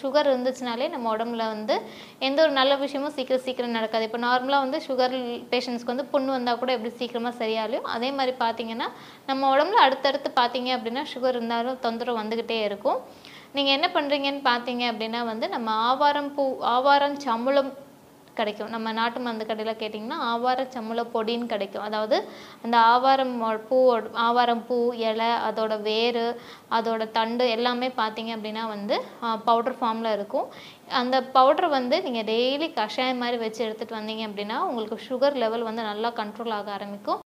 Sugar இருந்துச்சுனாலே நம்ம உடம்புல வந்து எந்த ஒரு நல்ல விஷயமும் சீக்கிரம் சீக்கிரம் நடக்காது. இப்போ நார்மலாக வந்து சுகர் பேஷண்ட்ஸ்க்கு வந்து புண்ணு வந்தால் கூட எப்படி சீக்கிரமாக சரியாலையும் அதே மாதிரி பார்த்தீங்கன்னா நம்ம உடம்புல அடுத்தடுத்து பார்த்தீங்க அப்படின்னா சுகர் இருந்தாலும் தொந்தரவு வந்துக்கிட்டே இருக்கும். நீங்கள் என்ன பண்ணுறீங்கன்னு பார்த்தீங்க அப்படின்னா வந்து நம்ம ஆவாரம் பூ ஆவாரம் சம்பளம் கிடைக்கும். நம்ம நாட்டு மருந்து கடையில் கேட்டிங்கன்னா ஆவார சம்பள பொடின்னு கிடைக்கும். அதாவது அந்த ஆவாரம் பூ ஆவாரம் பூ இலை அதோட வேர் அதோட தண்டு எல்லாமே பார்த்தீங்க அப்படின்னா வந்து பவுடர் ஃபார்மில் இருக்கும். அந்த பவுடர் வந்து நீங்கள் டெய்லி கஷாயம் மாதிரி வச்சு எடுத்துகிட்டு வந்தீங்க அப்படின்னா உங்களுக்கு சுகர் லெவல் வந்து நல்லா கண்ட்ரோல் ஆக ஆரம்பிக்கும்.